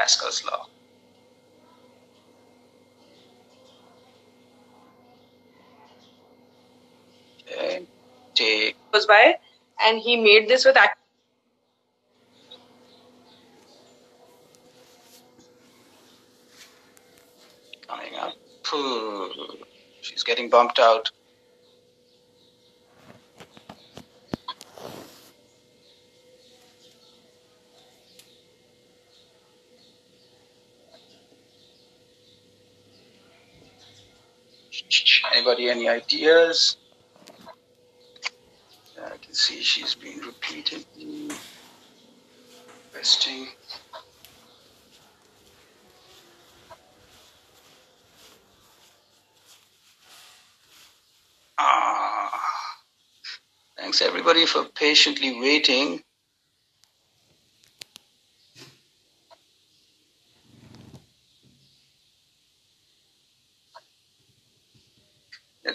Pascal's law. Okay. Take goes by, and he made this with act- coming up. She's getting bumped out. Anybody any ideas? I can see she's been repeatedly resting. Ah, thanks everybody for patiently waiting.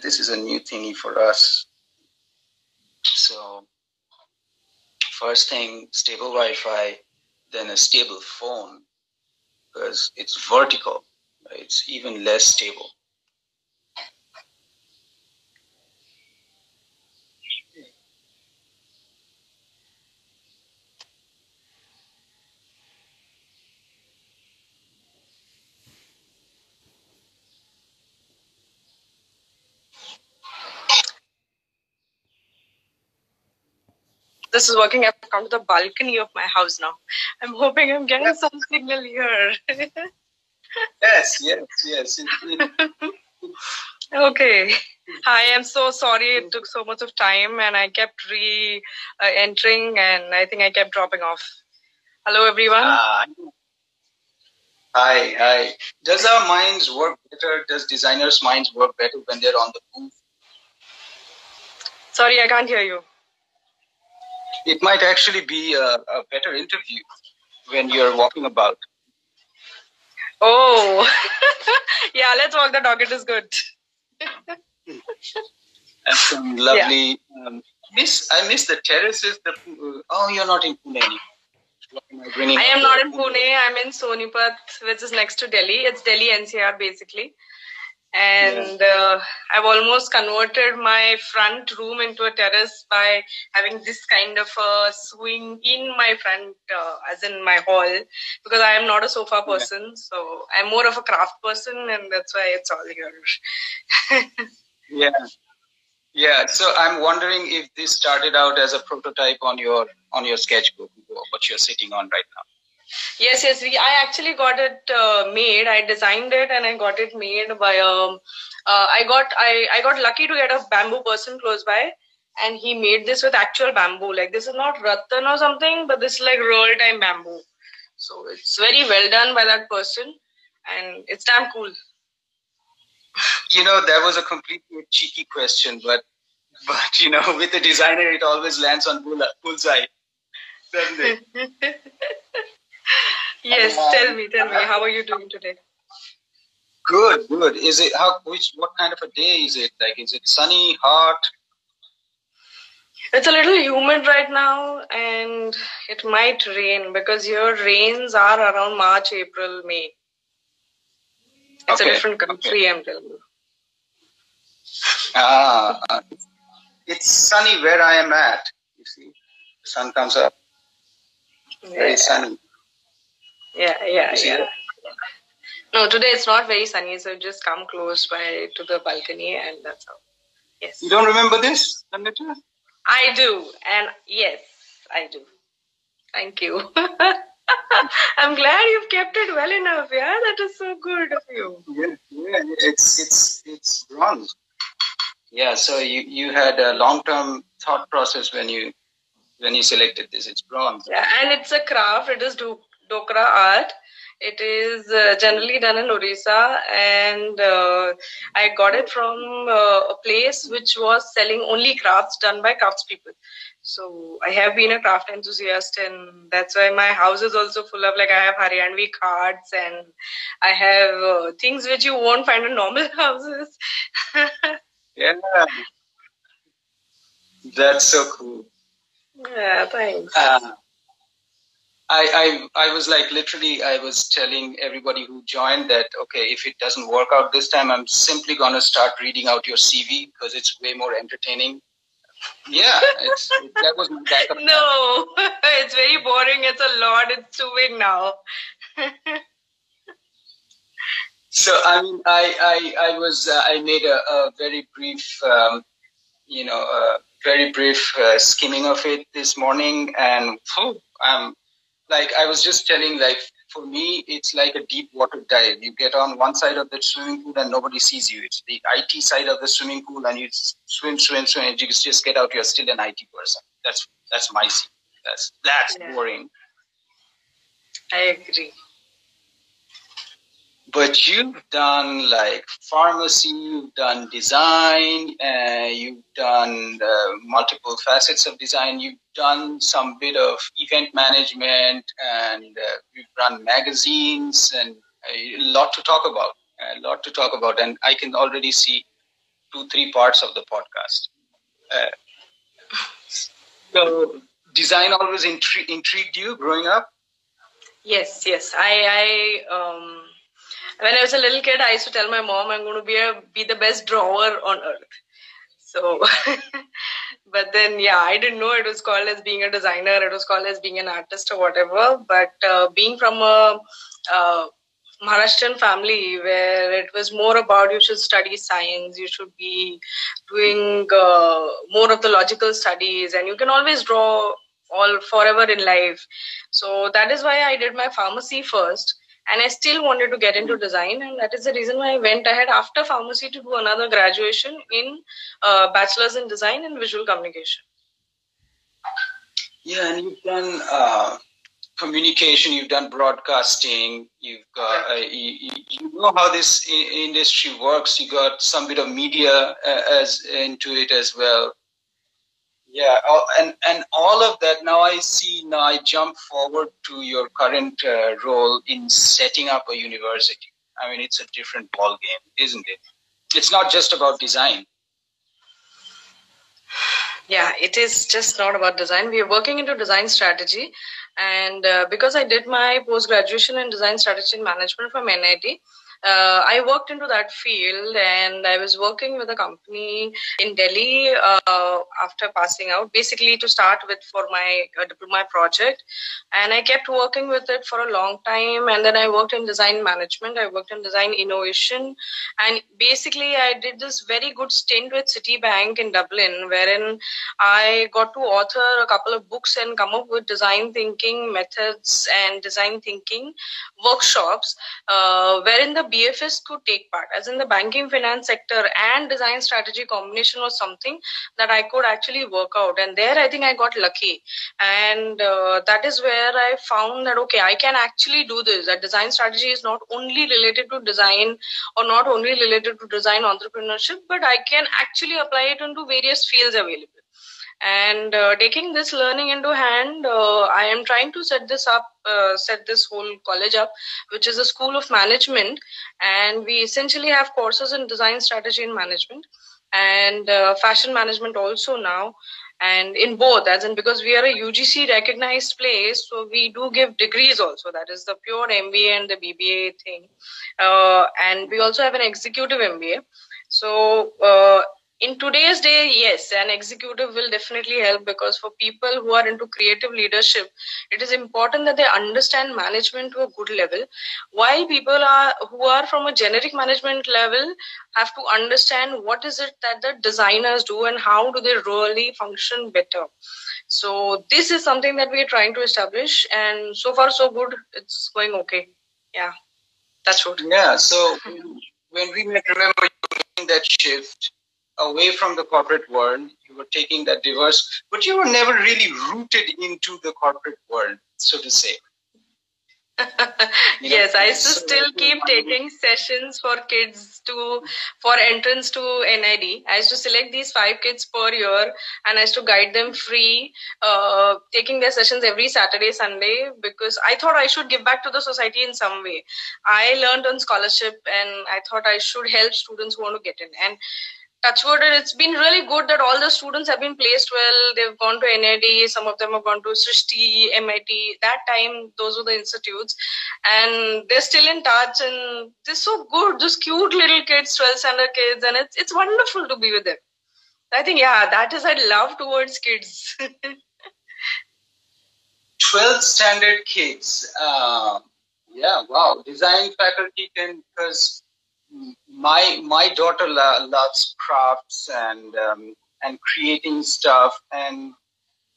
This is a new thingy for us. So, first thing, stable Wi Fi, then a stable phone, because it's vertical, it's even less stable. This is working. I've come to the balcony of my house now. I'm hoping I'm getting some signal here. Yes, yes, yes. It, it, okay. Hi, I'm so sorry it took so much of time and I kept re uh, entering and I think I kept dropping off. Hello, everyone. ah, hi, hi. Does our minds work better? Does designers' minds work better when they're on the move? Sorry, I can't hear you. It might actually be a, a better interview when you're walking about. Oh, yeah, let's walk the dog. It is good. And some lovely. Um, miss, I miss the terraces. The uh, oh, you're not in Pune anymore. I I am not in Pune. I'm in Sonipat, which is next to Delhi. It's Delhi NCR basically. And uh, I've almost converted my front room into a terrace by having this kind of a swing in my front, uh, as in my hall, because I am not a sofa person. So I'm more of a craft person, and that's why it's all here. Yeah, yeah. So I'm wondering if this started out as a prototype on your on your sketchbook, what you're sitting on right now. Yes, yes. We, I actually got it uh, made. I designed it and I got it made by um. Uh, I got I I got lucky to get a bamboo person close by, and he made this with actual bamboo. Like this is not rattan or something, but this is like real time bamboo. So it's very well done by that person, and it's damn cool. You know, that was a completely cheeky question, but but you know, with a designer, it always lands on bull- bullseye, doesn't it? yes, Um, tell me, tell me, how are you doing today? Good, good. Is it how? Which what kind of a day is it? Like, is it sunny, hot? It's a little humid right now, and it might rain because your rains are around March, April, May. It's Okay, a different country, I'm telling you. Ah, uh, it's sunny where I am at. You see, the sun comes up. Very Yeah, sunny. Yeah, yeah. Yeah. that? No, today it's not very sunny, so just come close by to the balcony, and that's all. Yes, You don't remember this, Nandita? I do, and yes, I do. Thank you. I'm glad you've kept it well enough. Yeah, that is so good of you. Yeah, yeah. It's it's it's bronze. Yeah. So you you had a long term thought process when you when you selected this. It's bronze. Yeah, and it's a craft. It is do- Dokra art. It is uh, generally done in Orissa, and uh, I got it from uh, a place which was selling only crafts done by craftspeople. So I have been a craft enthusiast, and that's why my house is also full of like I have Haryanvi cards, and I have uh, things which you won't find in normal houses. Yeah. That's so cool. yeah, thanks. Uh, I, I I was like literally I was telling everybody who joined that okay if it doesn't work out this time I'm simply gonna start reading out your CV because it's way more entertaining. Yeah, it's, that was backup. No, it's very boring. It's a lot. It's too big now. so I mean I I, I was uh, I made a, a very brief um, you know a very brief uh, skimming of it this morning and oh, I'm like I was just telling, like for me, it's like a deep water dive. You get on one side of the swimming pool and nobody sees you. It's the IT side of the swimming pool, and you swim, swim, swim, and you just get out. You're still an IT person. That's that's my scene. That's that's yeah. boring. I agree but you've done like pharmacy, you've done design, uh, you've done uh, multiple facets of design, you've done some bit of event management, and uh, you've run magazines, and a lot to talk about. A lot to talk about, and I can already see two, three parts of the podcast. Uh, so, design always intri- intrigued you growing up. Yes, yes. I, I um, when I was a little kid, I used to tell my mom I'm going to be a be the best drawer on earth. So, but then yeah, I didn't know it was called as being a designer. It was called as being an artist or whatever. But uh, being from a uh, Maharashtrian family where it was more about you should study science, you should be doing uh, more of the logical studies, and you can always draw all forever in life. So that is why I did my pharmacy first and I still wanted to get into design, and that is the reason why I went ahead after pharmacy to do another graduation in uh, bachelor's in design and visual communication. Yeah, and you've done uh, communication, you've done broadcasting, you've got uh, you, you, know how this industry works. You got some bit of media uh, as into it as well. Yeah, and and all of that. Now I see. Now I jump forward to your current uh, role in setting up a university. I mean, it's a different ball game, isn't it? It's not just about design. Yeah, it is just not about design. We are working into design strategy, and uh, because I did my post graduation in design strategy and management from NID, uh, I worked into that field and I was working with a company in Delhi uh, after passing out, basically to start with for my uh, diploma project. And I kept working with it for a long time. And then I worked in design management, I worked in design innovation. And basically, I did this very good stint with Citibank in Dublin, wherein I got to author a couple of books and come up with design thinking methods and design thinking workshops, uh, wherein the BFS could take part, as in the banking finance sector and design strategy combination was something that I could actually work out. And there, I think I got lucky. And uh, that is where I found that, okay, I can actually do this. That design strategy is not only related to design or not only related to design entrepreneurship, but I can actually apply it into various fields available and uh, taking this learning into hand uh, i am trying to set this up uh, set this whole college up which is a school of management. And we essentially have courses in design strategy and management and uh, fashion management also now. And in both as in because we are a ugc recognized place so we do give degrees also. That is the pure mba and the bba thing. Uh, and we also have an executive mba so uh, in today's day yes an executive will definitely help because for people who are into creative leadership it is important that they understand management to a good level. While people are who are from a generic management level have to understand what is it that the designers do and how do they really function better. So this is something that we are trying to establish and so far so good. It's going okay. Yeah that's what yeah so when we met remember that shift away from the corporate world. You were taking that diverse, but you were never really rooted into the corporate world, so to say. yes, I so still keep taking sessions for kids to for entrance to NID. I used to select these five kids per year, and I used to guide them free, uh, taking their sessions every Saturday, Sunday, because I thought I should give back to the society in some way. I learned on scholarship, and I thought I should help students who want to get in. And touchwood, it's been really good that all the students have been placed well. They've gone to NID, some of them have gone to Srishti, MIT. That time, those were the institutes, and they're still in touch, and they're so good. Those cute little kids, 12 standard kids, and it's it's wonderful to be with them. I think, yeah, that is I love towards kids. 12th standard kids. Um, yeah, wow. Design faculty can, because my my daughter lo- loves crafts and um, and creating stuff and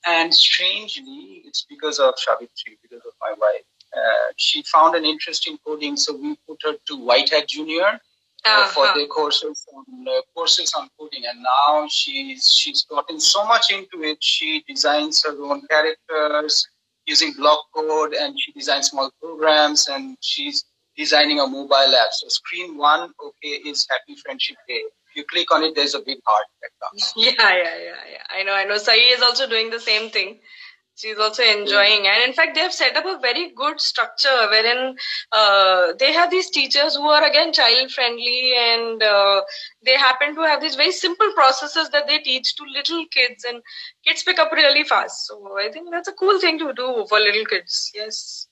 and strangely it's because of Savitri, because of my wife. Uh, she found an interest in coding, so we put her to White Hat Junior uh, for uh-huh. the courses on uh, courses on coding, and now she's she's gotten so much into it. She designs her own characters using block code, and she designs small programs, and she's designing a mobile app. So screen one, okay, is Happy Friendship Day. You click on it, there's a big heart that comes. Yeah, yeah, yeah, yeah. I know, I know. Sai is also doing the same thing she's also enjoying and in fact they have set up a very good structure wherein uh, they have these teachers who are again child friendly and uh, they happen to have these very simple processes that they teach to little kids and kids pick up really fast so i think that's a cool thing to do for little kids yes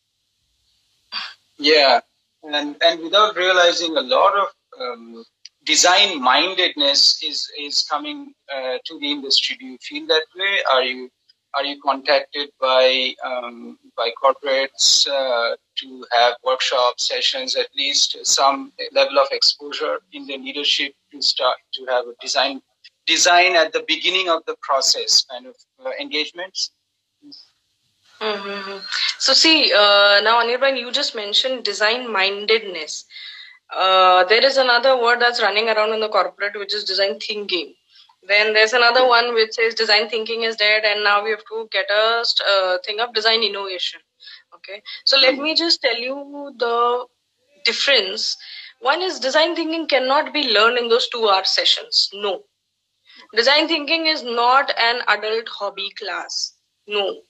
yeah and and without realizing a lot of um, design mindedness is is coming uh, to the industry do you feel that way are you are you contacted by um, by corporates uh, to have workshop sessions, at least some level of exposure in the leadership to start to have a design design at the beginning of the process kind of uh, engagements? Mm-hmm. So see, uh, now Anirban, you just mentioned design mindedness. Uh, there is another word that's running around in the corporate, which is design thinking. Then there's another one which says design thinking is dead, and now we have to get a uh, thing of design innovation. Okay, so let me just tell you the difference. One is design thinking cannot be learned in those two hour sessions. No. Design thinking is not an adult hobby class. No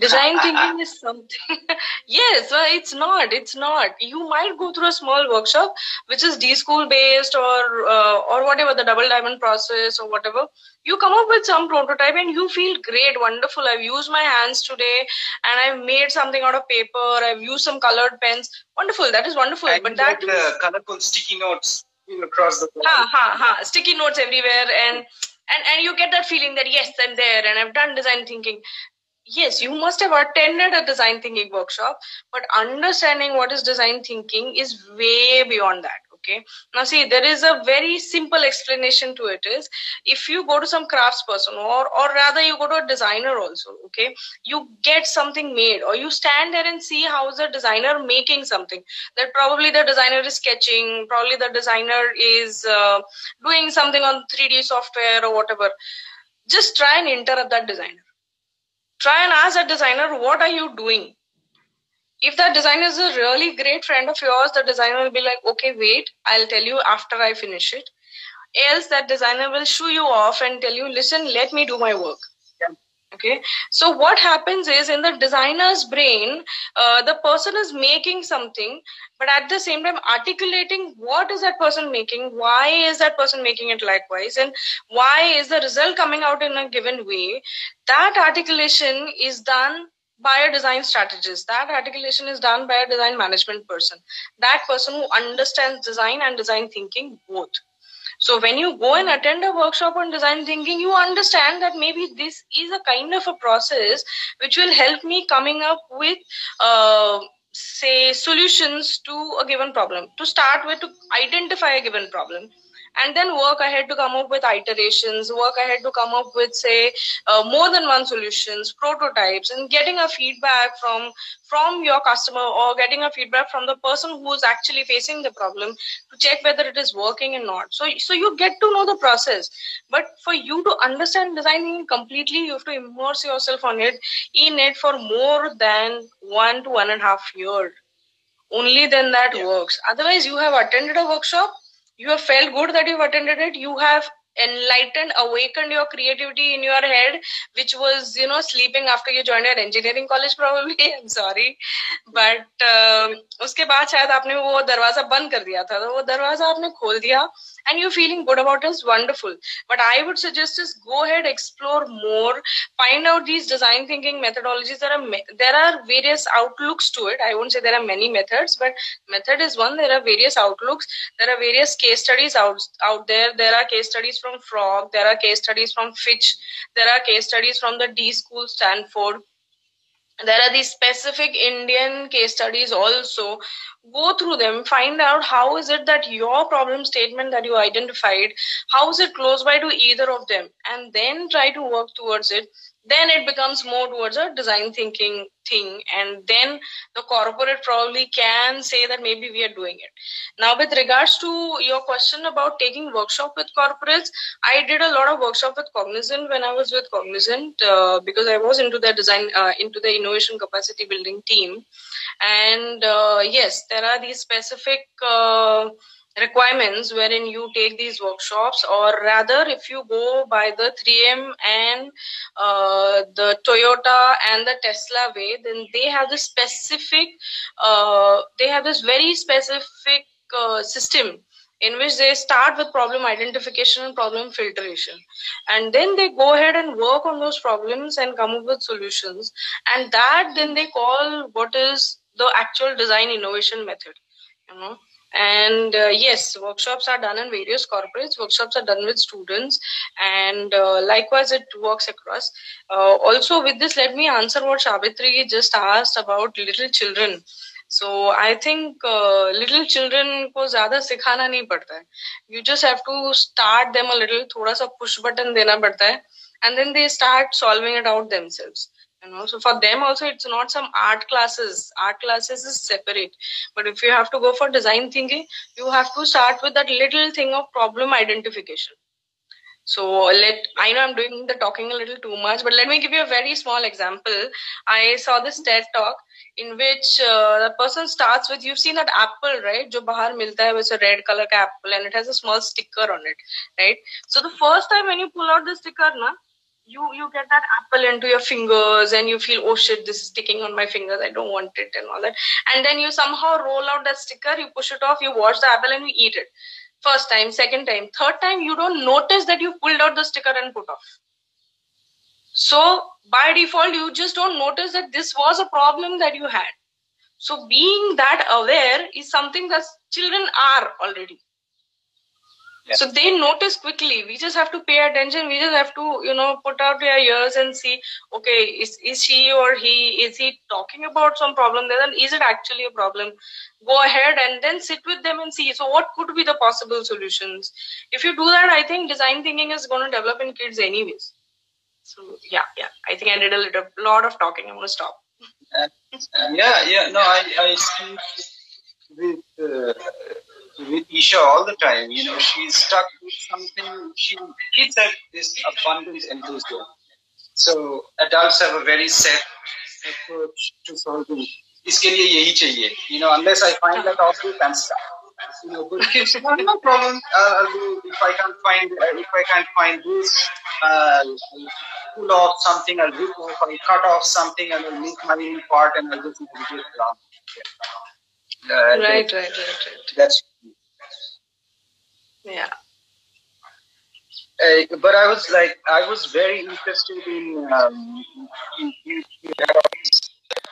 design thinking is something. Yes it's not it's not. You might go through a small workshop which is d school based or uh, or whatever the double diamond process or whatever. You come up with some prototype and you feel great wonderful. I've used my hands today and i've made something out of paper. I've used some colored pens. Wonderful that is wonderful and but that the is, colorful sticky notes across the board. Ha, ha, ha. sticky notes everywhere and and and you get that feeling that yes i'm there and i've done design thinking yes you must have attended a design thinking workshop but understanding what is design thinking is way beyond that okay? Now see there is a very simple explanation to it is if you go to some crafts person or or rather you go to a designer also okay? You get something made or you stand there and see how is the designer making something. That probably the designer is sketching probably the designer is uh, doing something on 3d software or whatever. Just try and interrupt that designer try and ask that designer, what are you doing? If that designer is a really great friend of yours, the designer will be like, okay, wait, I'll tell you after I finish it. Else, that designer will shoo you off and tell you, listen, let me do my work okay? So what happens is in the designer's brain uh, the person is making something but at the same time articulating what is that person making why is that person making it likewise and why is the result coming out in a given way. That articulation is done by a design strategist. That articulation is done by a design management person. That person who understands design and design thinking both so when you go and attend a workshop on design thinking, you understand that maybe this is a kind of a process which will help me coming up with, uh, say, solutions to a given problem. To start with, to identify a given problem and then work ahead to come up with iterations work ahead to come up with say uh, more than one solutions prototypes and getting a feedback from from your customer or getting a feedback from the person who's actually facing the problem to check whether it is working or not. So so you get to know the process. But for you to understand designing completely you have to immerse yourself on it in it for more than one to one and a half year. Only then that yeah. works. Otherwise you have attended a workshop you have felt good that you've attended it you have enlightened awakened your creativity in your head which was you know sleeping after you joined your engineering college probably i'm sorry but uh, उसके बाद शायद आपने वो दरवाजा बंद कर दिया था तो वो दरवाजा आपने खोल दिया and you're feeling good about it is wonderful. But i would suggest is go ahead explore more find out these design thinking methodologies. There are there are various outlooks to it. I won't say there are many methods but method is one. There are various outlooks. There are various case studies out out there. There are case studies from frog. There are case studies from fitch. There are case studies from the d school stanford there are these specific indian case studies also. Go through them find out how is it that your problem statement that you identified how is it close by to either of them and then try to work towards it then it becomes more towards a design thinking thing and then the corporate probably can say that maybe we are doing it. Now with regards to your question about taking workshop with corporates i did a lot of workshop with cognizant when i was with cognizant uh, because i was into the design uh, into the innovation capacity building team. And uh, yes there are these specific uh, requirements wherein you take these workshops or rather if you go by the 3m and uh, the toyota and the tesla way then they have this specific uh, they have this very specific uh, system in which they start with problem identification and problem filtration. And then they go ahead and work on those problems and come up with solutions. And that then they call what is the actual design innovation method you know and uh, yes workshops are done in various corporates. Workshops are done with students. And uh, likewise it works across. Uh, also with this let me answer what Savitri just asked about little children. So i think little children ko zyada sikhana nahi padta you just have to start them a little thoda sa push button dena padta hai and then they start solving it out themselves you know so for them also it's not some art classes. Art classes is separate. But if you have to go for design thinking you have to start with that little thing of problem identification. So let i know i'm doing the talking a little too much but let me give you a very small example. I saw this ted talk in which uh, the person starts with you've seen that apple right? jo bahar milta hai a red color apple and it has a small sticker on it right? So the first time when you pull out the sticker na you you get that apple into your fingers and you feel oh shit this is sticking on my fingers i don't want it and all that. And then you somehow roll out that sticker you push it off you wash the apple and you eat it. First time second time third time you don't notice that you pulled out the sticker and put off. So by default you just don't notice that this was a problem that you had. So being that aware is something that children are already so they notice quickly. We just have to pay attention. We just have to, you know, put out your ears and see, okay, is, is she or he, is he talking about some problem there? Then is it actually a problem? Go ahead and then sit with them and see. So what could be the possible solutions? If you do that, I think design thinking is going to develop in kids anyways. So yeah, yeah. I think I did a little, lot of talking. I'm going to stop. Uh, yeah, yeah. No, I, I see with, uh, with Isha all the time. You know, she's stuck with something. She kids have this abundant enthusiasm. So adults have a very set approach to solving. इसके लिए यही चाहिए. You know, unless I find that out, you can stop. You know, but kids, no, no problem. Uh, I'll do if I can't find uh, if I can't find this. Uh, I'll pull off something. I'll rip off. I'll cut off something, and I'll make my own part, and I'll just make it around. Uh, right, right, right, right. That's yeah. Uh, but I was like, I was very interested in um, you, you, you have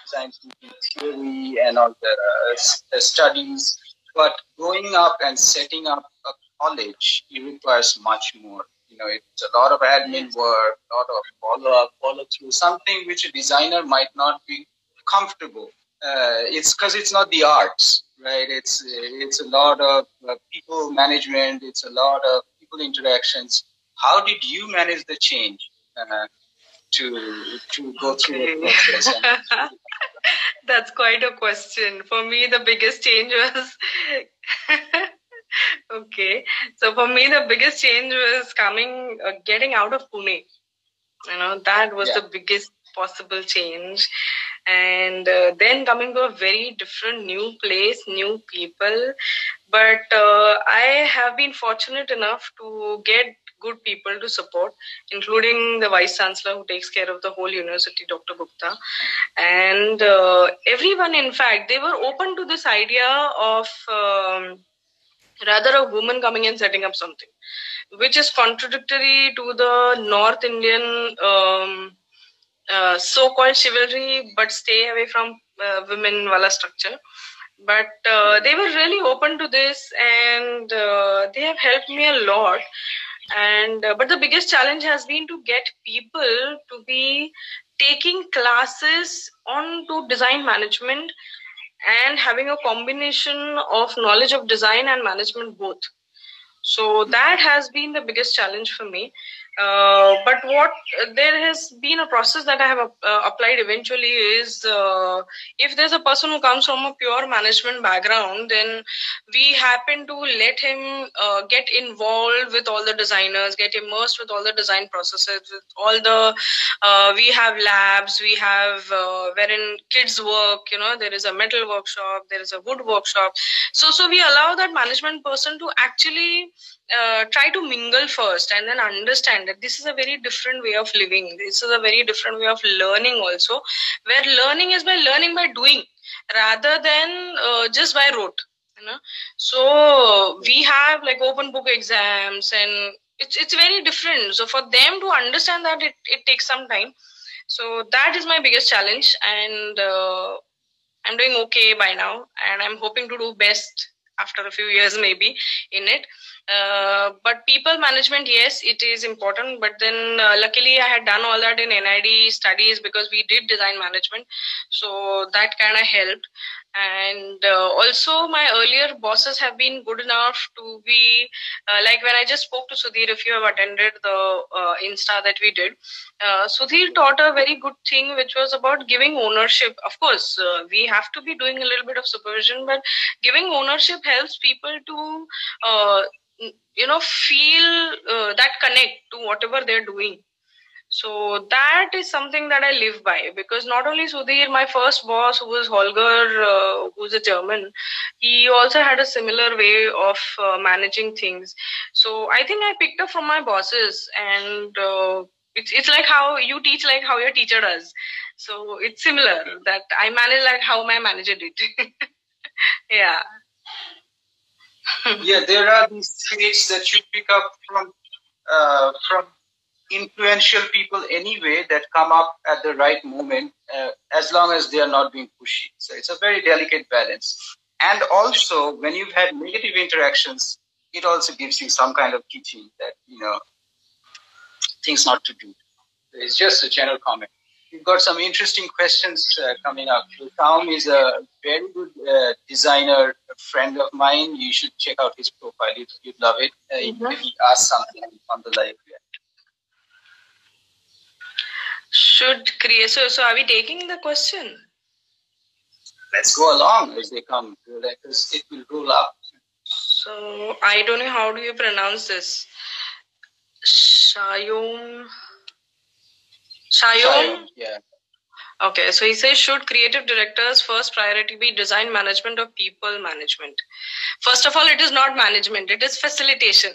science theory and all the, uh, studies, but going up and setting up a college it requires much more. You know, it's a lot of admin work, a lot of follow up, follow through, something which a designer might not be comfortable. Uh, it's because it's not the arts right? It's it's a lot of uh, people management. It's a lot of people interactions. How did you manage the change uh, to to go through the process? That's quite a question. For me, the biggest change was. okay, so for me, the biggest change was coming, uh, getting out of Pune. You know, that was yeah. the biggest possible change. And uh, then coming to a very different new place new people. But uh, i have been fortunate enough to get good people to support including the vice chancellor who takes care of the whole university dr gupta. And uh, everyone in fact they were open to this idea of um, rather a woman coming and setting up something which is contradictory to the north indian um, uh, so-called chivalry but stay away from uh, women wala structure. But uh, they were really open to this and uh, they have helped me a lot. And uh, but the biggest challenge has been to get people to be taking classes on to design management and having a combination of knowledge of design and management both. So that has been the biggest challenge for me uh, but what uh, there has been a process that I have uh, applied eventually is uh, if there's a person who comes from a pure management background, then we happen to let him uh, get involved with all the designers, get immersed with all the design processes, with all the we have labs, we have wherein kids work. You know, there is a metal workshop, there is a wood workshop. So so we allow that management person to actually uh, try to mingle first and then understand that this is a very different way of living. This is a very different way of learning also where learning is by learning by doing rather than uh, just by rote you know. So we have like open book exams and it's it's very different. So for them to understand that it, it takes some time. So that is my biggest challenge and uh, i'm doing okay by now and i'm hoping to do best after a few years maybe in it uh, but people management yes it is important. But then uh, luckily i had done all that in nid studies because we did design management. So that kind of helped and uh, also my earlier bosses have been good enough to be uh, like when i just spoke to sudhir if you have attended the uh, insta that we did uh, sudhir taught a very good thing which was about giving ownership. Of course uh, we have to be doing a little bit of supervision but giving ownership helps people to uh, you know feel that connect to whatever they're doing so that is something that I live by because not only Sudhir, my first boss, who was Holger, uh, who's a German, he also had a similar way of uh, managing things. So I think I picked up from my bosses, and uh, it's it's like how you teach, like how your teacher does. So it's similar that I manage like how my manager did. yeah. yeah, there are these traits that you pick up from uh, from influential people anyway that come up at the right moment uh, as long as they are not being pushy. So it's a very delicate balance. And also when you've had negative interactions it also gives you some kind of teaching that you know things not to do. It's just a general comment. We've got some interesting questions uh, coming up. Tom is a very good uh, designer a friend of mine. You should check out his profile you'd, you'd love it. Uh, mm-hmm. if he asks something on the live should create. So, so are we taking the question? Let's go along as they come. Let us, it will roll up. So, I don't know how do you pronounce this. Shayom. Shayom? Yeah. Okay, so he says, should creative directors first priority be design management or people management? First of all, it is not management, it is facilitation.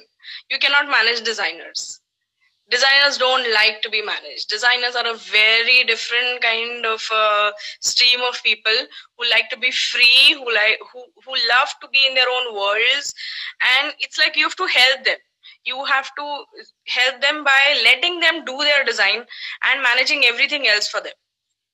You cannot manage designers designers don't like to be managed. Designers are a very different kind of uh, stream of people who like to be free who like who, who love to be in their own worlds. And it's like you have to help them. You have to help them by letting them do their design and managing everything else for them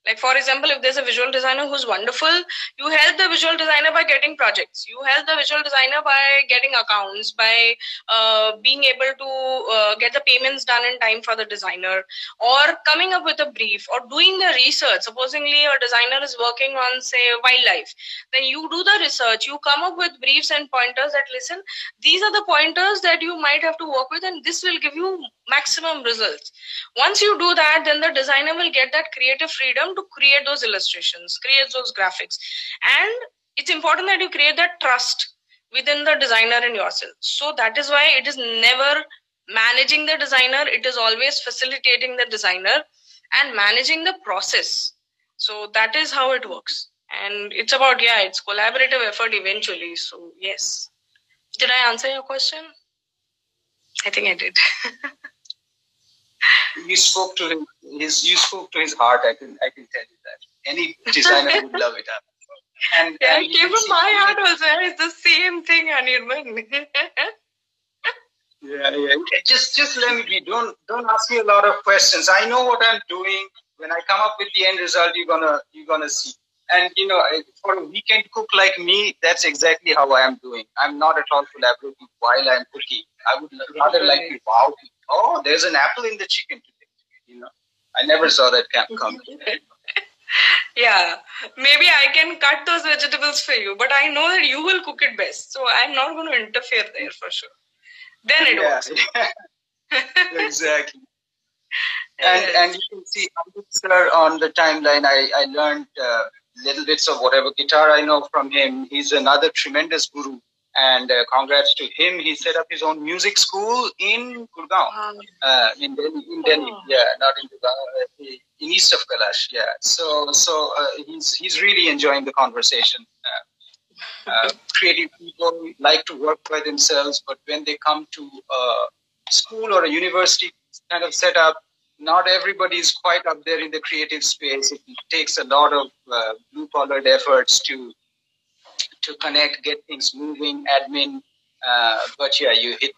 like for example, if there's a visual designer who's wonderful, you help the visual designer by getting projects. You help the visual designer by getting accounts, by uh, being able to uh, get the payments done in time for the designer, or coming up with a brief, or doing the research. Supposingly, a designer is working on, say, wildlife. Then you do the research. You come up with briefs and pointers that listen. These are the pointers that you might have to work with, and this will give you maximum results. Once you do that, then the designer will get that creative freedom to create those illustrations, create those graphics. And it's important that you create that trust within the designer and yourself. So that is why it is never managing the designer, it is always facilitating the designer and managing the process. So that is how it works. And it's about, yeah, it's collaborative effort eventually. So, yes. Did I answer your question? I think I did. you spoke to his you spoke to his heart. I can I can tell you that any designer would love it. And, yeah, and came my heart also. It's the same thing, Anirban. yeah, yeah. Just, just let me be. Don't, don't ask me a lot of questions. I know what I'm doing. When I come up with the end result, you're gonna, you're gonna see. And you know, for a weekend cook like me, that's exactly how I am doing. I'm not at all collaborative while I'm cooking. I would rather like to wow. Oh, there's an apple in the chicken today. You know, I never saw that come. yeah, maybe I can cut those vegetables for you, but I know that you will cook it best, so I'm not going to interfere there for sure. Then it yeah, works. exactly. And and you can see sir on the timeline. I I learned uh, little bits of whatever guitar I know from him. He's another tremendous guru. And uh, congrats to him. He set up his own music school in Gurgaon, uh, in Delhi. In Delhi, oh. yeah, not in Gurgaon, uh, in east of Kailash. Yeah. So, so uh, he's he's really enjoying the conversation. Uh, uh, creative people like to work by themselves, but when they come to a school or a university kind of setup, not everybody is quite up there in the creative space. It takes a lot of uh, blue collared efforts to to connect, get things moving, admin. Uh, but yeah, you hit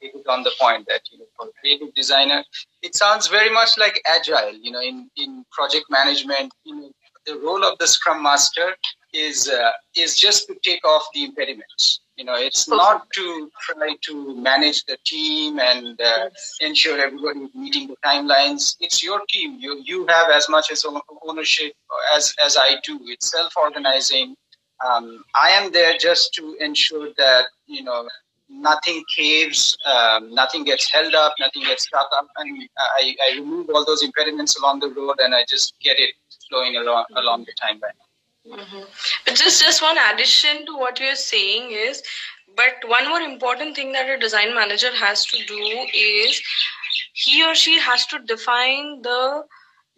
hit it on the point that you know for creative designer, it sounds very much like agile. You know, in in project management, you know, the role of the scrum master is uh, is just to take off the impediments. You know it's not to try to manage the team and uh, ensure everybody is meeting the timelines. It's your team. You you have as much as ownership as as i do. It's self-organizing um, i am there just to ensure that you know nothing caves um, nothing gets held up nothing gets stuck up and I, I remove all those impediments along the road and i just get it flowing along along the timeline Mm-hmm. But just just one addition to what you're saying is, but one more important thing that a design manager has to do is he or she has to define the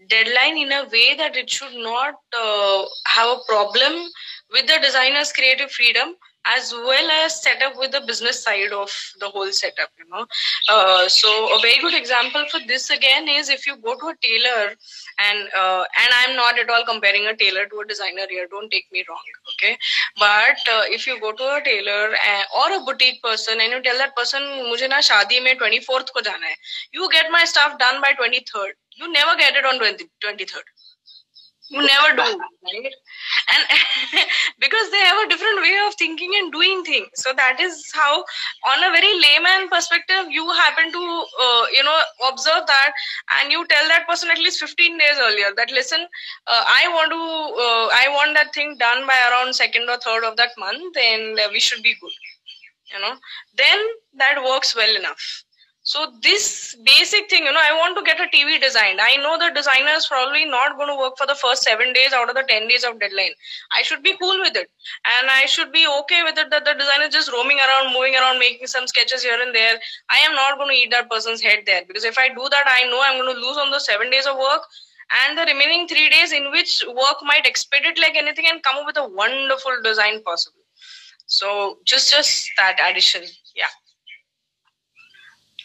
deadline in a way that it should not uh, have a problem with the designer's creative freedom as well as set up with the business side of the whole setup you know. Uh, so a very good example for this again is if you go to a tailor and uh, and i'm not at all comparing a tailor to a designer here don't take me wrong okay? But uh, if you go to a tailor uh, or a boutique person and you tell that person mujhe na shadi mein 24th ko jana hai you get my stuff done by 23rd you never get it on 20, 23rd you never do right? And because they have a different way of thinking and doing things. So that is how on a very layman perspective you happen to uh, you know observe that and you tell that person at least 15 days earlier that listen uh, i want to uh, i want that thing done by around second or third of that month and we should be good you know? Then that works well enough so this basic thing, you know, I want to get a TV designed. I know the designer is probably not going to work for the first seven days out of the 10 days of deadline. I should be cool with it. And I should be okay with it that the designer is just roaming around, moving around, making some sketches here and there. I am not going to eat that person's head there because if I do that, I know I'm going to lose on those seven days of work and the remaining three days in which work might expedite like anything and come up with a wonderful design possible. So just just that addition. Yeah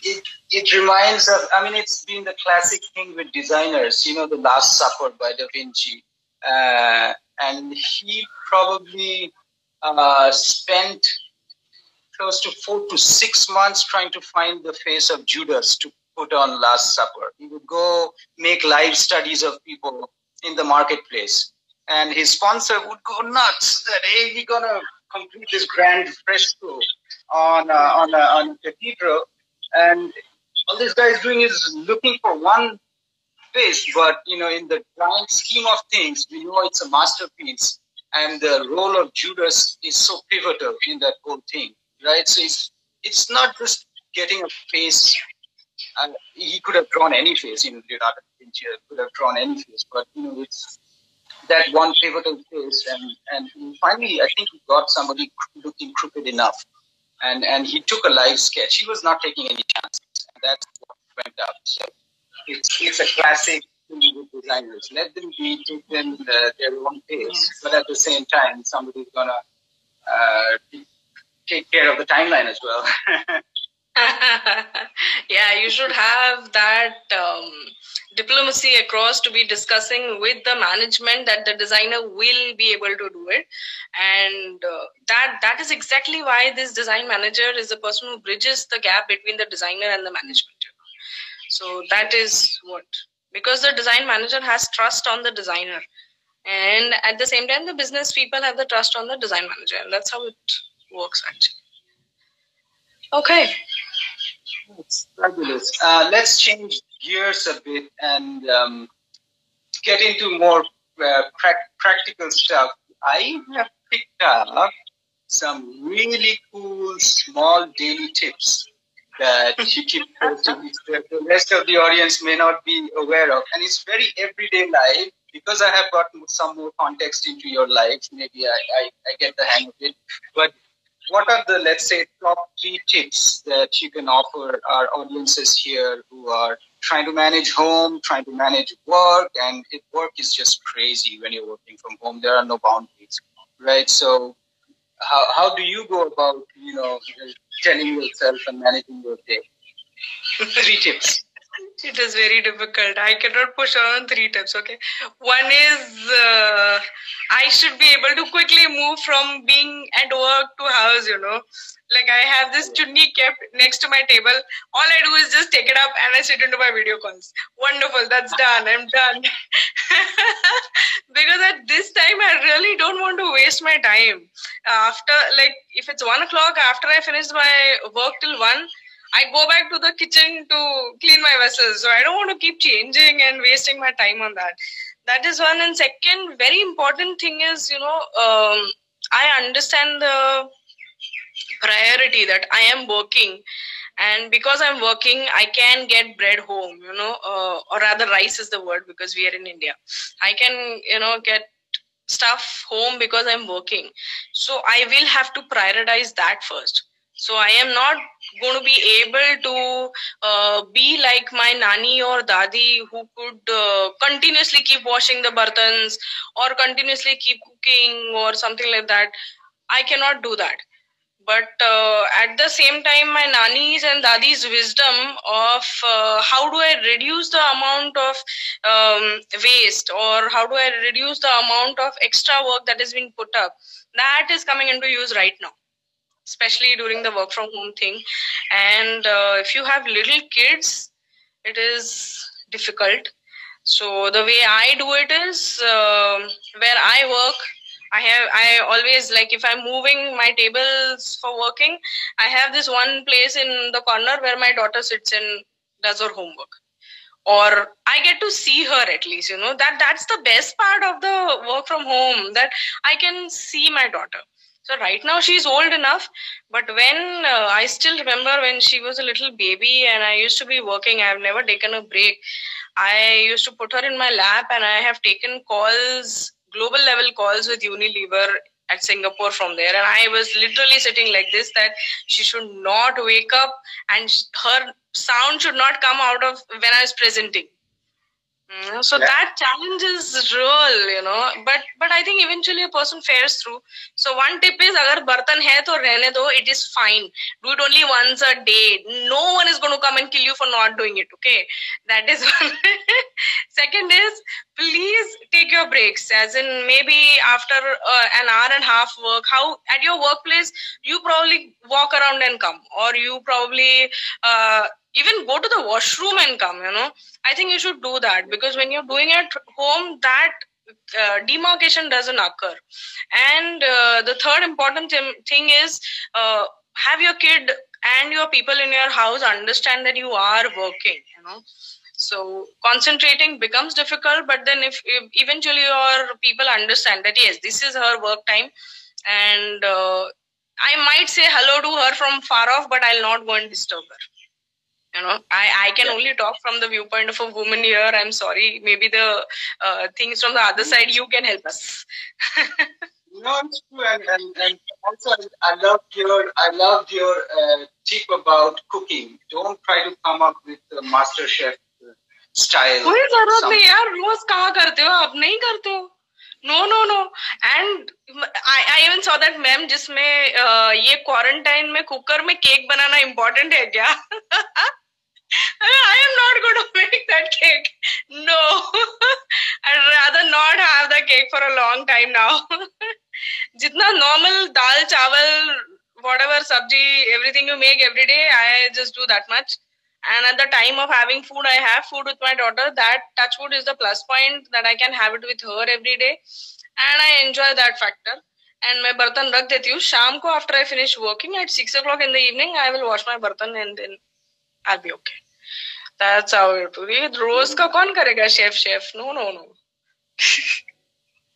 it, it reminds of, I mean, it's been the classic thing with designers, you know, The Last Supper by Da Vinci. Uh, and he probably uh, spent close to four to six months trying to find the face of Judas to put on Last Supper. He would go make live studies of people in the marketplace. And his sponsor would go nuts that, hey, we're going to complete this grand fresco on, uh, on, a, on a cathedral and all this guy is doing is looking for one face, but you know, in the grand scheme of things, we know it's a masterpiece, and the role of Judas is so pivotal in that whole thing, right? So it's it's not just getting a face. He could have drawn any face, you know, Leonardo da Vinci uh, could have drawn any face, but you know, it's that one pivotal face, and and finally, I think he got somebody looking crooked enough and and he took a live sketch. He was not taking any chances, and that's what went up. So it's it's a classic with designers. Let them be taken uh, their own pace, but at the same time, somebody's gonna uh, take care of the timeline as well. yeah, you should have that um, diplomacy across to be discussing with the management that the designer will be able to do it, and uh, that that is exactly why this design manager is the person who bridges the gap between the designer and the management. So that is what because the design manager has trust on the designer, and at the same time, the business people have the trust on the design manager, and that's how it works actually. Okay. That's fabulous. Uh, let's change gears a bit and um, get into more uh, pra- practical stuff. I have picked up some really cool small daily tips that you keep posting the rest of the audience may not be aware of. And it's very everyday life. Because I have got some more context into your life, maybe I, I, I get the hang of it. But what are the let's say top three tips that you can offer our audiences here who are trying to manage home trying to manage work and it, work is just crazy when you're working from home there are no boundaries right? So how, how do you go about you know telling yourself and managing your day? Three tips it is very difficult. I cannot push on three tips. Okay, one is uh, I should be able to quickly move from being at work to house. You know, like I have this chunni kept next to my table. All I do is just take it up and I sit into my video calls. Wonderful, that's done. I'm done. because at this time I really don't want to waste my time. After like if it's one o'clock after I finish my work till one I go back to the kitchen to clean my vessels. So I don't want to keep changing and wasting my time on that. That is one. And second, very important thing is, you know, um, I understand the priority that I am working. And because I'm working, I can get bread home, you know, uh, or rather, rice is the word because we are in India. I can, you know, get stuff home because I'm working. So I will have to prioritize that first so i am not going to be able to uh, be like my nani or dadi who could uh, continuously keep washing the bartans or continuously keep cooking or something like that. I cannot do that. But uh, at the same time my nani's and dadi's wisdom of uh, how do i reduce the amount of um, waste or how do i reduce the amount of extra work that has been put up that is coming into use right now especially during the work from home thing. And uh, if you have little kids it is difficult. So the way i do it is uh, where i work i have i always like if i'm moving my tables for working i have this one place in the corner where my daughter sits and does her homework. Or i get to see her at least you know that that's the best part of the work from home that i can see my daughter so right now she's old enough, but when uh, I still remember when she was a little baby and I used to be working, I've never taken a break. I used to put her in my lap and I have taken calls, global level calls with Unilever at Singapore from there. And I was literally sitting like this that she should not wake up and her sound should not come out of when I was presenting so yeah. that challenge is real, you know. But but I think eventually a person fares through. So one tip is agar bartan hai to rehne do, it is fine. Do it only once a day. No one is going to come and kill you for not doing it. Okay, that is one. Second is please take your breaks. As in maybe after uh, an hour and a half work, how at your workplace you probably walk around and come, or you probably. Uh, even go to the washroom and come you know. I think you should do that because when you're doing it home that uh, demarcation doesn't occur. And uh, the third important th- thing is uh, have your kid and your people in your house understand that you are working you know. So concentrating becomes difficult but then if, if eventually your people understand that yes this is her work time and uh, i might say hello to her from far off but i'll not go and disturb her you know i i can yeah. only talk from the viewpoint of a woman here i'm sorry maybe the uh, things from the other side you can help us no it's true and, and, and also i loved your i loved your uh, tip about cooking don't try to come up with the master chef style कोई जरूरत नहीं यार रोज कहा करते हो आप नहीं करते हो no no no and I, I even saw saw that meme जिसमें uh, ये क्वारंटाइन में कुकर में केक बनाना इम्पोर्टेंट है क्या I am not going to make that cake. No, I'd rather not have the cake for a long time now. जितना normal dal, chawal, whatever sabji, everything you make every day, I just do that much. And at the time of having food, I have food with my daughter. That touch food is the plus point that I can have it with her every day. And I enjoy that factor. And my bartan rak deti hu. Sham ko after I finish working at 6 o'clock in the evening, I will wash my bartan and then I'll be okay. That's that's how it ये रोज का कौन करेगा Chef, chef? No, no, no.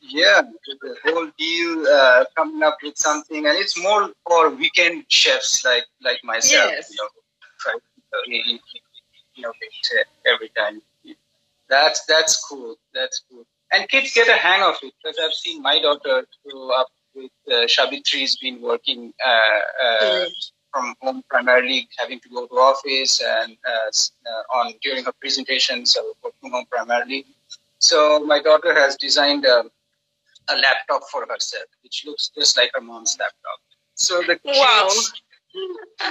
yeah the whole deal uh, coming up with something and it's more for weekend chefs like like myself yes. you know every time that's that's cool that's cool and kids get a hang of it because i've seen my daughter grow up with uh, Savitri has been working uh, uh from home primarily, having to go to office and uh, uh, on during her presentations, so working home primarily. So my daughter has designed a, a laptop for herself, which looks just like her mom's laptop. So the kids, Wow.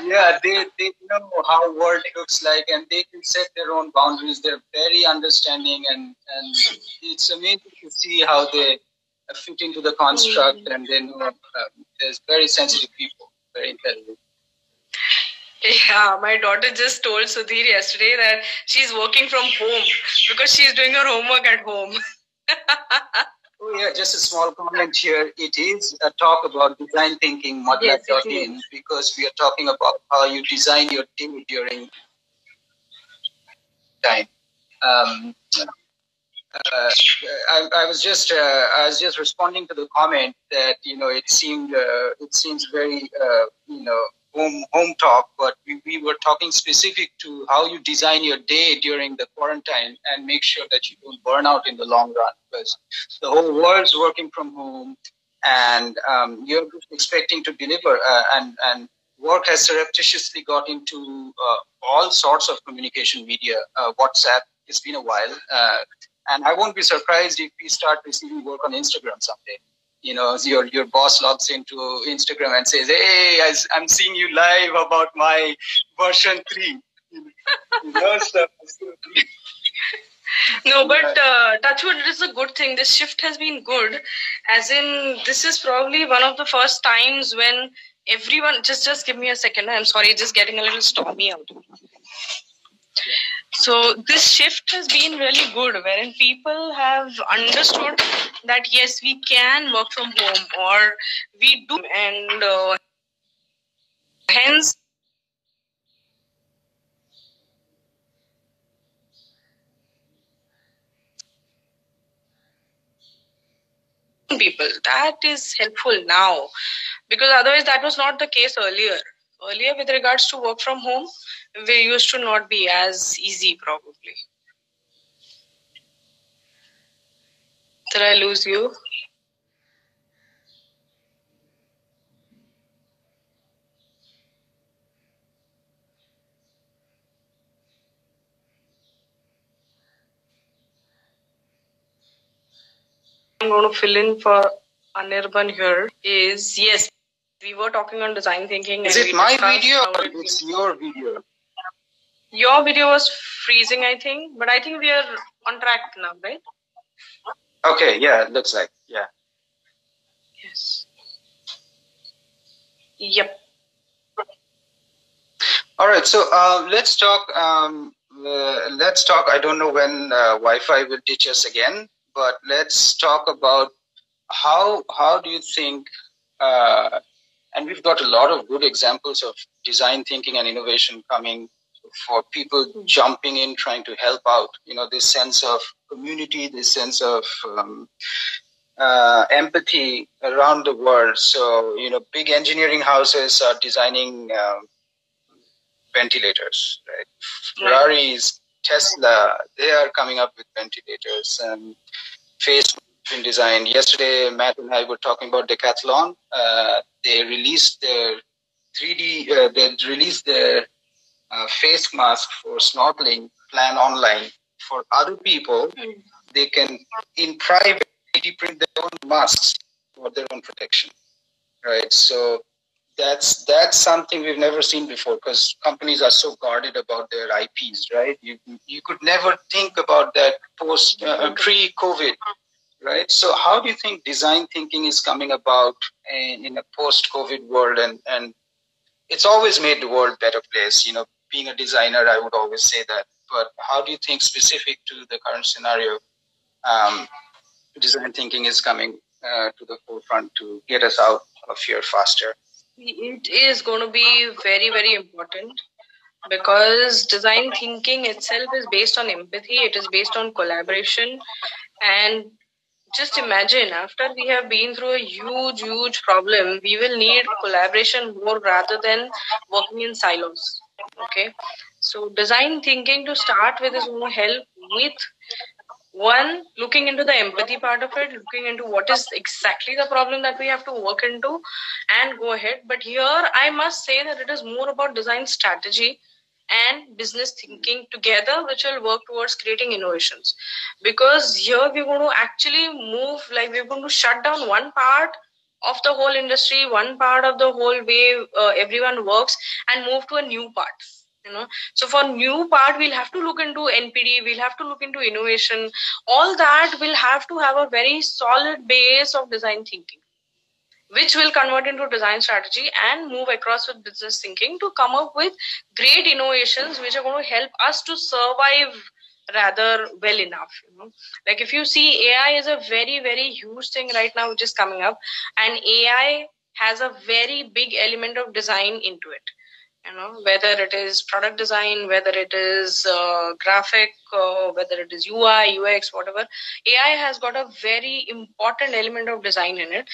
yeah, they, they know how world looks like and they can set their own boundaries. They're very understanding and, and it's amazing to see how they fit into the construct and they know um, there's very sensitive people, very intelligent. Yeah, my daughter just told Sudhir yesterday that she's working from home because she's doing her homework at home. Oh, yeah, just a small comment here. It is a talk about design thinking, Yes, modlab.in, because we are talking about how you design your team during time. Um, uh, I, I was just uh, I was just responding to the comment that you know it seemed uh, it seems very uh, you know home home talk, but we, we were talking specific to how you design your day during the quarantine and make sure that you don't burn out in the long run because the whole world's working from home and um, you're expecting to deliver uh, and and work has surreptitiously got into uh, all sorts of communication media uh, whatsapp. It's been a while uh, and i won't be surprised if we start receiving work on instagram someday you know your your boss logs into instagram and says hey I, i'm seeing you live about my version 3 you know stuff No, but uh, Touchwood, it is a good thing. This shift has been good, as in this is probably one of the first times when everyone. Just, just give me a second. I'm sorry, just getting a little stormy out. So this shift has been really good, wherein people have understood that yes, we can work from home, or we do, and uh, hence people. That is helpful now because otherwise that was not the case earlier. Earlier, with regards to work from home, we used to not be as easy probably. Did I lose you? I'm going to fill in for Anirban here is yes, we were talking on design thinking. is it my video or it's your video Your video was freezing, I think, but I think we are on track now, right? okay yeah it looks like yeah Yes. Yep. All right, so uh, let's talk. Um, uh, let's talk. I don't know when uh, Wi-Fi will teach us again, but let's talk about how how do you think? Uh, and we've got a lot of good examples of design thinking and innovation coming for people jumping in, trying to help out. You know, this sense of community, this sense of um, uh, empathy around the world. So, you know, big engineering houses are designing um, ventilators, right? Ferraris, Tesla, they are coming up with ventilators. And Facebook been designed. Yesterday, Matt and I were talking about Decathlon. Uh, they released their 3D, uh, they released their uh, face mask for snorkeling plan online for other people. Mm. They can, in private, 3D print their own masks for their own protection, right? So that's that's something we've never seen before because companies are so guarded about their IPs, right? You you could never think about that post uh, pre-COVID, right? So how do you think design thinking is coming about in, in a post-COVID world, and and it's always made the world better place. You know, being a designer, I would always say that. But how do you think specific to the current scenario, um, design thinking is coming uh, to the forefront to get us out of here faster? It is going to be very, very important because design thinking itself is based on empathy, it is based on collaboration. And just imagine after we have been through a huge, huge problem, we will need collaboration more rather than working in silos. Okay, so design thinking to start with is going to help with one looking into the empathy part of it looking into what is exactly the problem that we have to work into and go ahead but here i must say that it is more about design strategy and business thinking together which will work towards creating innovations. Because here we're going to actually move like we're going to shut down one part of the whole industry one part of the whole way uh, everyone works and move to a new part you know. So for new part we'll have to look into npd we'll have to look into innovation. All that will have to have a very solid base of design thinking which will convert into design strategy and move across with business thinking to come up with great innovations which are going to help us to survive rather well enough you know. Like if you see ai is a very very huge thing right now which is coming up and ai has a very big element of design into it you know. Whether it is product design whether it is uh, graphic uh, whether it is ui ux whatever ai has got a very important element of design in it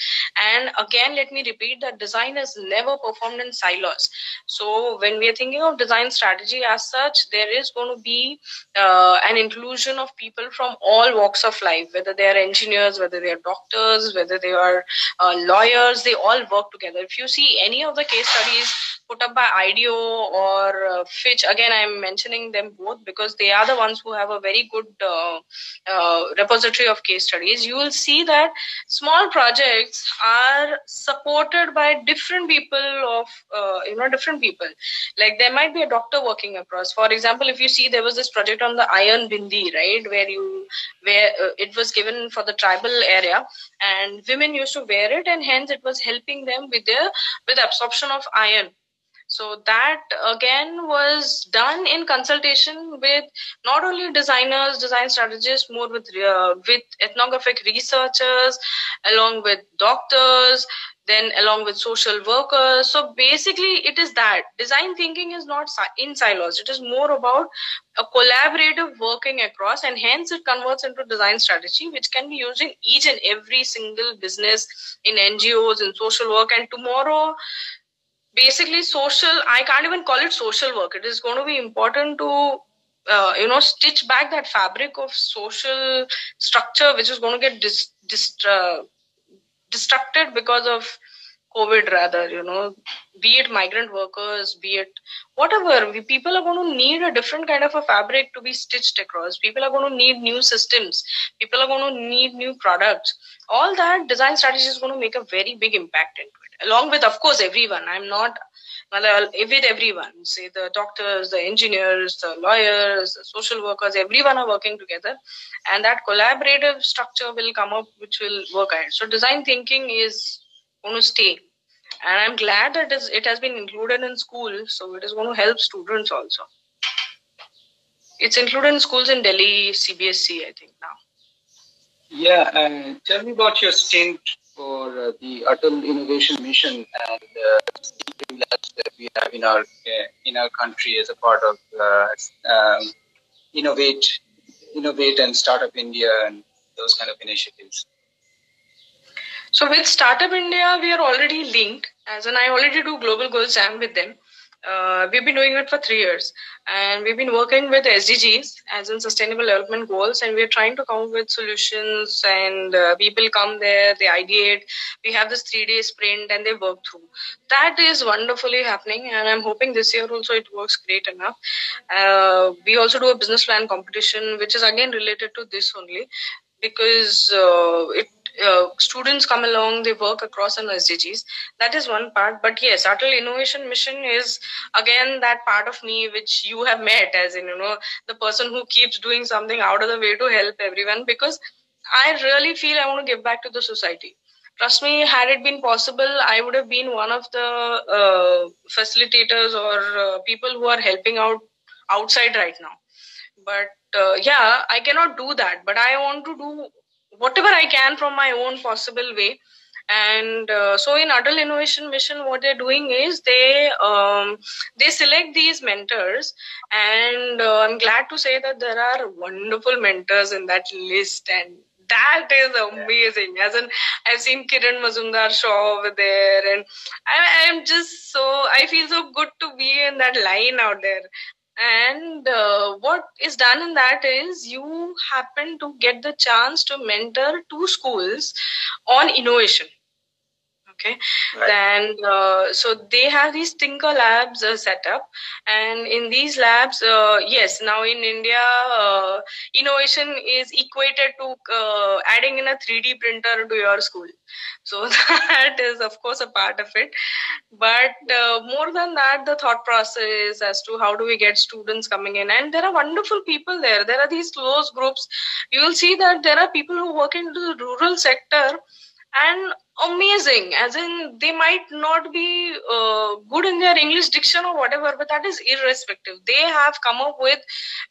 and again let me repeat that design is never performed in silos so when we are thinking of design strategy as such there is going to be uh, an inclusion of people from all walks of life whether they are engineers whether they are doctors whether they are uh, lawyers they all work together if you see any of the case studies put up by IDEO or uh, Fitch. Again, I'm mentioning them both because they are the ones who have a very good uh, uh, repository of case studies. You will see that small projects are supported by different people of uh, you know different people. Like there might be a doctor working across. For example, if you see there was this project on the iron bindi, right, where you where uh, it was given for the tribal area, and women used to wear it, and hence it was helping them with their with absorption of iron so that again was done in consultation with not only designers, design strategists, more with uh, with ethnographic researchers, along with doctors, then along with social workers. So basically, it is that design thinking is not in silos. It is more about a collaborative working across, and hence it converts into design strategy, which can be used in each and every single business, in NGOs, in social work, and tomorrow basically social i can't even call it social work. It is going to be important to uh, you know stitch back that fabric of social structure which is going to get dis- dis- uh, destructed because of covid rather you know. Be it migrant workers be it whatever we, people are going to need a different kind of a fabric to be stitched across. People are going to need new systems. People are going to need new products. All that design strategy is going to make a very big impact into along with of course everyone. I'm not with everyone. Say the doctors the engineers the lawyers the social workers everyone are working together. And that collaborative structure will come up which will work ahead. So design thinking is going to stay. And i'm glad that it has been included in school so it is going to help students also. It's included in schools in delhi cbse i think now. Yeah tell me about your stint for uh, the Atal Innovation Mission and uh, that we have in our uh, in our country as a part of uh, um, innovate, innovate and startup India and those kind of initiatives. So with Startup India, we are already linked. As in, I already do Global Goals Jam with them uh, we've been doing it for three years. And we've been working with sdgs as in sustainable development goals. And we're trying to come up with solutions and uh, people come there they ideate. We have this three day sprint and they work through. That is wonderfully happening. And i'm hoping this year also it works great enough. Uh, we also do a business plan competition which is again related to this only. Because uh, it uh, students come along, they work across an SDGs. That is one part. But yes, Atal Innovation Mission is again that part of me which you have met as in, you know, the person who keeps doing something out of the way to help everyone because I really feel I want to give back to the society trust me had it been possible i would have been one of the uh, facilitators or uh, people who are helping out outside right now but uh, yeah i cannot do that but i want to do whatever i can from my own possible way and uh, so in Atal Innovation Mission, what they're doing is they um, they select these mentors, and uh, I'm glad to say that there are wonderful mentors in that list, and that is amazing. As in, I've seen Kiran Mazumdar Shaw over there, and I, I'm just so I feel so good to be in that line out there. And uh, what is done in that is you happen to get the chance to mentor two schools on innovation okay. Right. then uh, so they have these thinker labs uh, set up. And in these labs uh, yes now in india uh, innovation is equated to uh, adding in a 3d printer to your school. So that is of course a part of it. But uh, more than that the thought process as to how do we get students coming in. And there are wonderful people there. There are these close groups. You will see that there are people who work into the rural sector and amazing as in they might not be uh, good in their english diction or whatever but that is irrespective. They have come up with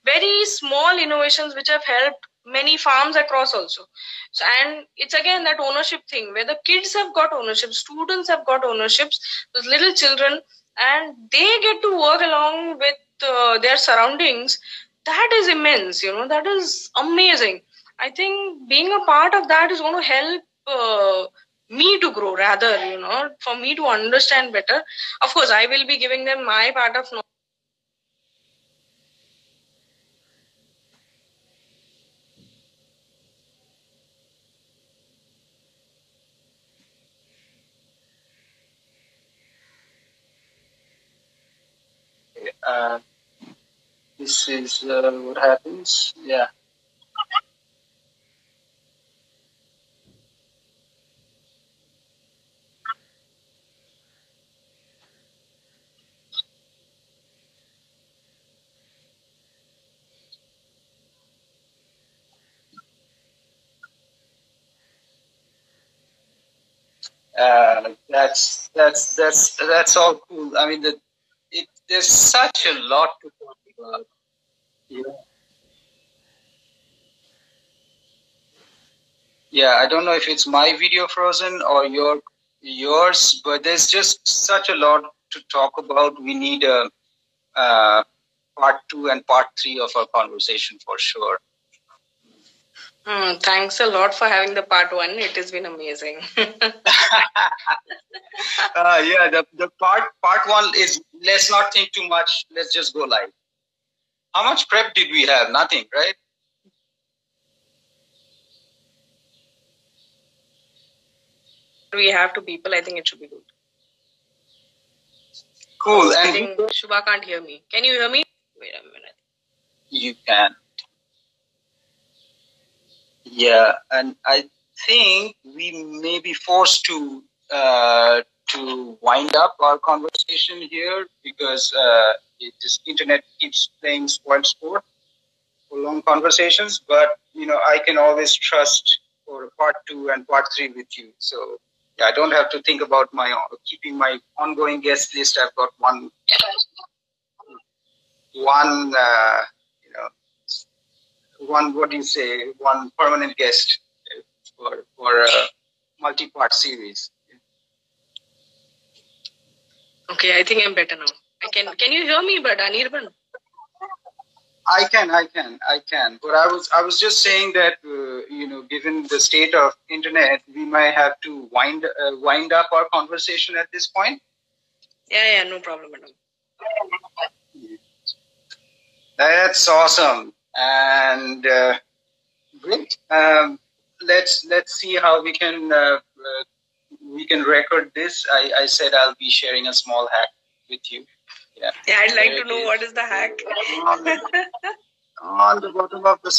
very small innovations which have helped many farms across also. So and it's again that ownership thing where the kids have got ownership students have got ownerships those little children and they get to work along with uh, their surroundings. That is immense you know that is amazing. I think being a part of that is going to help uh, me to grow rather you know for me to understand better. Of course i will be giving them my part of knowledge. Uh, this is uh, what happens? Yeah Uh, that's that's that's that's all cool. I mean, the, it, there's such a lot to talk about. Yeah. Yeah, I don't know if it's my video frozen or your yours, but there's just such a lot to talk about. We need a, a part two and part three of our conversation for sure. Mm, thanks a lot for having the part one. It has been amazing. uh, yeah, the, the part part one is let's not think too much. Let's just go live. How much prep did we have? Nothing, right? We have two people. I think it should be good. Cool. I think Shubha can't hear me. Can you hear me? Wait a minute. You can. Yeah, and I think we may be forced to uh, to wind up our conversation here because uh, it, this internet keeps playing spoil sport for long conversations. But you know, I can always trust for part two and part three with you. So yeah, I don't have to think about my keeping my ongoing guest list. I've got one one. Uh, one what do you say one permanent guest for for a multi-part series. Okay, I think I'm better now. I can. Can you hear me, but Anirban? I can, I can, I can. But I was, I was just saying that uh, you know, given the state of internet, we might have to wind uh, wind up our conversation at this point. Yeah, yeah, no problem, at all. That's awesome and uh, great. Um, let's let's see how we can uh, uh, we can record this. I, I said I'll be sharing a small hack with you. Yeah, yeah I'd like there to know is. what is the hack. on, the, on the bottom of the